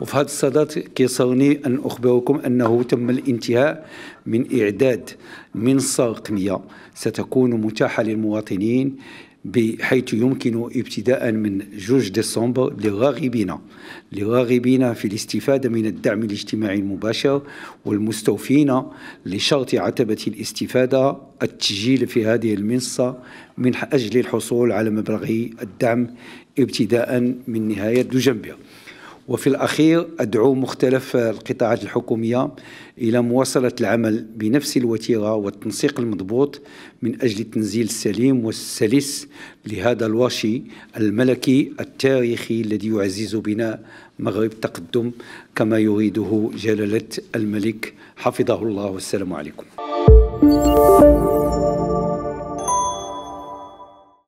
وفي هذا الصدد كيصوني أن أخبركم أنه تم الانتهاء من إعداد منصة رقمية ستكون متاحة للمواطنين بحيث يمكن ابتداء من جوج ديسمبر للراغبين. للراغبين في الاستفادة من الدعم الاجتماعي المباشر والمستوفين لشرط عتبة الاستفادة التسجيل في هذه المنصة من أجل الحصول على مبلغ الدعم ابتداء من نهاية دجنبر. وفي الأخير أدعو مختلف القطاعات الحكومية إلى مواصلة العمل بنفس الوتيرة والتنسيق المضبوط من أجل التنزيل السليم والسلس لهذا الواشي الملكي التاريخي الذي يعزز بنا مغرب التقدم كما يريده جلالة الملك. حفظه الله والسلام عليكم.